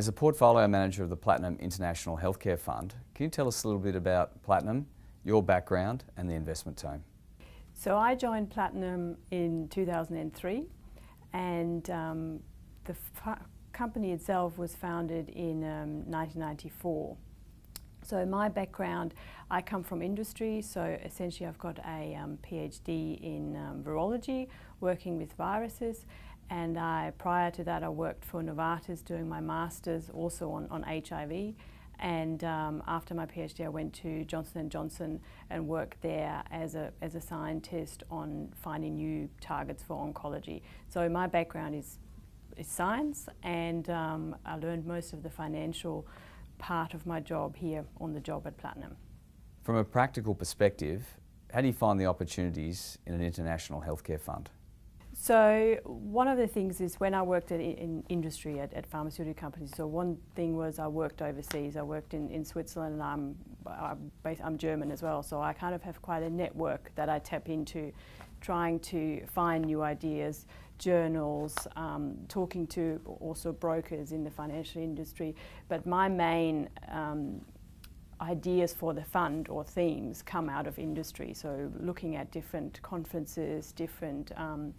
As a portfolio manager of the Platinum International Healthcare Fund, can you tell us a little bit about Platinum, your background and the investment team? So I joined Platinum in 2003 and um, the company itself was founded in um, 1994. So my background, I come from industry, so essentially I've got a um, PhD in um, virology, working with viruses, and I, prior to that I worked for Novartis doing my master's also on, on HIV, and um, after my PhD I went to Johnson & Johnson and worked there as a, as a scientist on finding new targets for oncology. So my background is, is science and um, I learned most of the financial part of my job here on the job at Platinum. From a practical perspective, how do you find the opportunities in an international healthcare fund? So one of the things is when I worked in industry at, at, pharmaceutical companies, so one thing was I worked overseas. I worked in, in Switzerland and I'm, I'm, I'm German as well, so I kind of have quite a network that I tap into trying to find new ideas, journals, um, talking to also brokers in the financial industry. But my main um, ideas for the fund or themes come out of industry. So looking at different conferences, different um,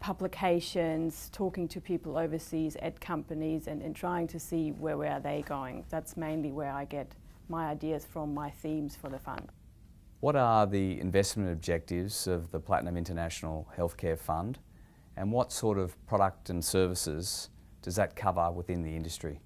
publications, talking to people overseas at companies and, and trying to see where, where are they going. That's mainly where I get my ideas from my themes for the fund. What are the investment objectives of the Platinum International Healthcare Fund and what sort of product and services does that cover within the industry?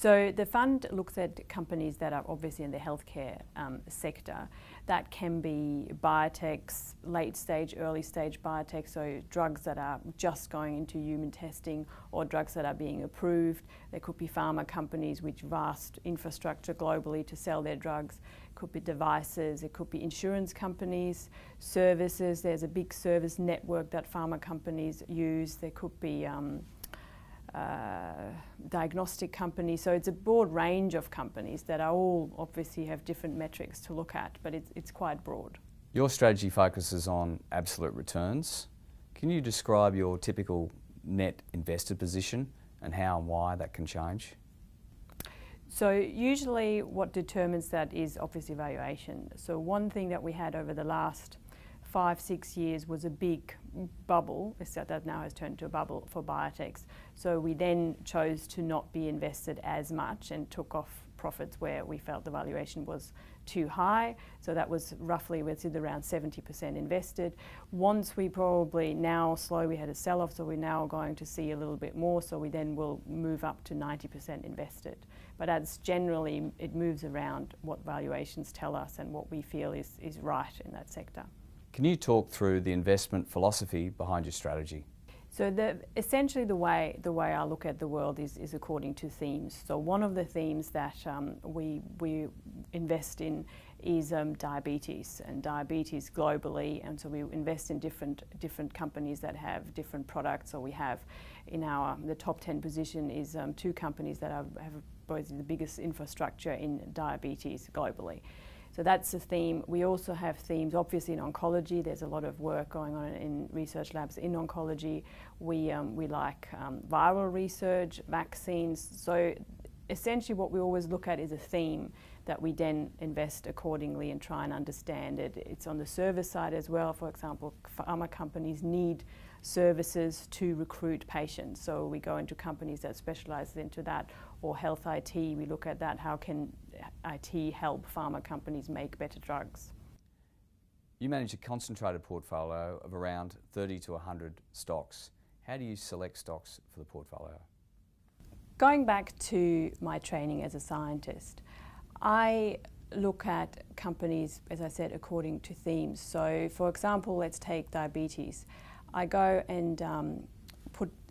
So the fund looks at companies that are obviously in the healthcare um, sector. That can be biotechs, late stage, early stage biotechs, so drugs that are just going into human testing or drugs that are being approved. There could be pharma companies with vast infrastructure globally to sell their drugs. It could be devices, it could be insurance companies, services. There's a big service network that pharma companies use. There could be um, uh, diagnostic companies. So it's a broad range of companies that are all obviously have different metrics to look at, but it's, it's quite broad. Your strategy focuses on absolute returns. Can you describe your typical net investor position and how and why that can change? So usually what determines that is obviously valuation. So one thing that we had over the last five, six years was a big bubble, that now has turned to a bubble for biotechs. So we then chose to not be invested as much and took off profits where we felt the valuation was too high. So that was roughly, said around 70% invested. Once we probably now slow, we had a sell off, so we're now going to see a little bit more. So we then will move up to 90% invested. But as generally, it moves around what valuations tell us and what we feel is, is right in that sector. Can you talk through the investment philosophy behind your strategy? So the, essentially the way, the way I look at the world is, is according to themes. So one of the themes that um, we, we invest in is um, diabetes and diabetes globally and so we invest in different different companies that have different products so we have in our the top 10 position is um, two companies that have, have both the biggest infrastructure in diabetes globally. So that's a theme. We also have themes, obviously, in oncology. There's a lot of work going on in research labs in oncology. We, um, we like um, viral research, vaccines. So essentially, what we always look at is a theme that we then invest accordingly and try and understand it. It's on the service side as well. For example, pharma companies need services to recruit patients. So we go into companies that specialize into that or health IT, we look at that, how can IT help pharma companies make better drugs. You manage a concentrated portfolio of around 30 to 100 stocks. How do you select stocks for the portfolio? Going back to my training as a scientist, I look at companies, as I said, according to themes. So, for example, let's take diabetes. I go and um,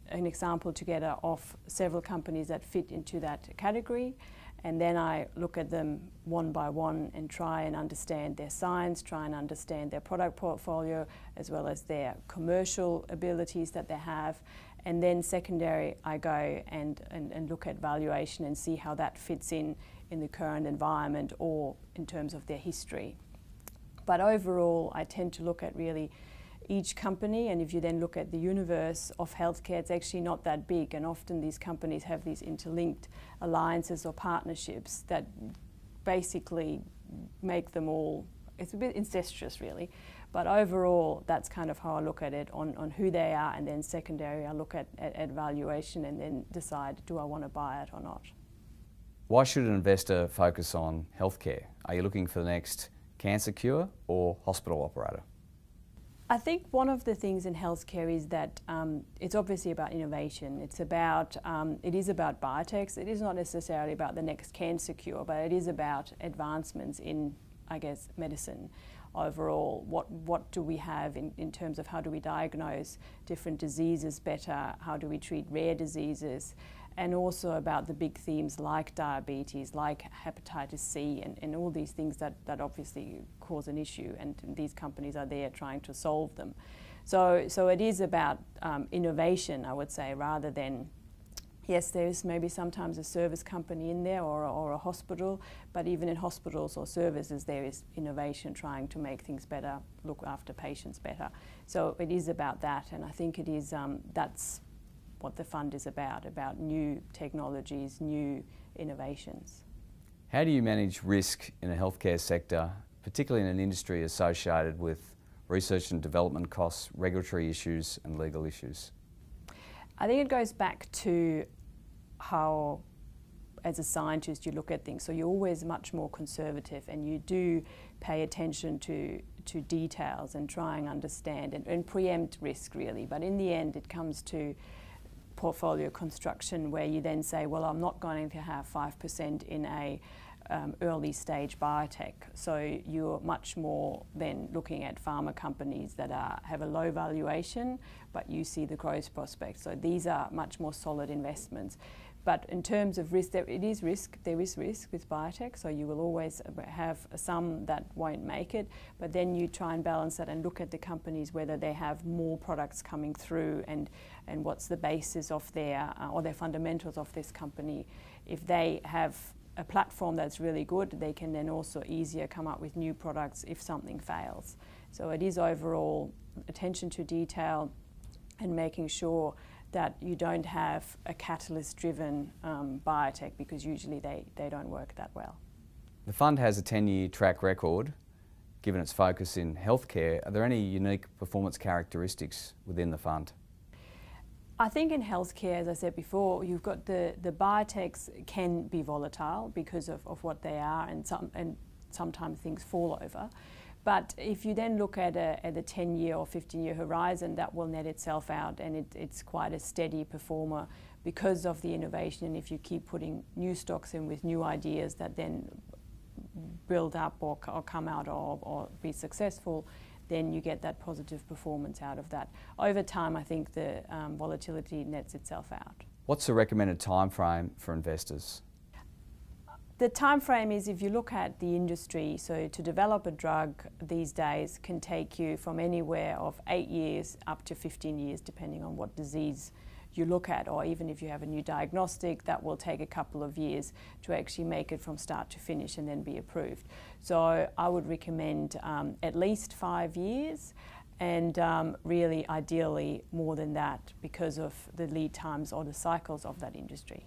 an example together of several companies that fit into that category and then I look at them one by one and try and understand their science, try and understand their product portfolio as well as their commercial abilities that they have. And then secondary, I go and, and, and look at valuation and see how that fits in in the current environment or in terms of their history. But overall, I tend to look at really each company, and if you then look at the universe of healthcare, it's actually not that big. And often these companies have these interlinked alliances or partnerships that basically make them all, it's a bit incestuous really. But overall, that's kind of how I look at it on, on who they are, and then secondary, I look at, at, at valuation and then decide do I want to buy it or not. Why should an investor focus on healthcare? Are you looking for the next cancer cure or hospital operator? I think one of the things in healthcare is that um, it's obviously about innovation. It's about, um, it is about biotechs. It is not necessarily about the next cancer cure, but it is about advancements in, I guess, medicine overall. What, what do we have in, in terms of how do we diagnose different diseases better? How do we treat rare diseases? And also about the big themes like diabetes, like hepatitis C, and, and all these things that, that obviously cause an issue, and these companies are there trying to solve them. So, so it is about um, innovation, I would say, rather than yes, there's maybe sometimes a service company in there or, or a hospital, but even in hospitals or services, there is innovation trying to make things better, look after patients better. So it is about that, and I think it is um, that's what the fund is about, about new technologies, new innovations. How do you manage risk in a healthcare sector, particularly in an industry associated with research and development costs, regulatory issues and legal issues? I think it goes back to how as a scientist you look at things so you're always much more conservative and you do pay attention to to details and try and understand and, and preempt risk really but in the end it comes to portfolio construction where you then say, well, I'm not going to have 5% in a um, early stage biotech. So you're much more then looking at pharma companies that are, have a low valuation, but you see the growth prospects. So these are much more solid investments. But in terms of risk, there, it is risk. There is risk with biotech, so you will always have some that won't make it. But then you try and balance that and look at the companies whether they have more products coming through and and what's the basis of their uh, or their fundamentals of this company. If they have a platform that's really good, they can then also easier come up with new products if something fails. So it is overall attention to detail and making sure that you don't have a catalyst driven um, biotech because usually they, they don't work that well. The fund has a 10 year track record. Given its focus in healthcare, are there any unique performance characteristics within the fund? I think in healthcare, as I said before, you've got the, the biotechs can be volatile because of, of what they are and, some, and sometimes things fall over. But if you then look at a, at a 10 year or 15 year horizon, that will net itself out and it, it's quite a steady performer because of the innovation. And if you keep putting new stocks in with new ideas that then build up or, or come out of or be successful, then you get that positive performance out of that. Over time, I think the um, volatility nets itself out. What's the recommended time frame for investors? The time frame is if you look at the industry, so to develop a drug these days can take you from anywhere of 8 years up to 15 years depending on what disease you look at or even if you have a new diagnostic that will take a couple of years to actually make it from start to finish and then be approved. So I would recommend um, at least five years and um, really ideally more than that because of the lead times or the cycles of that industry.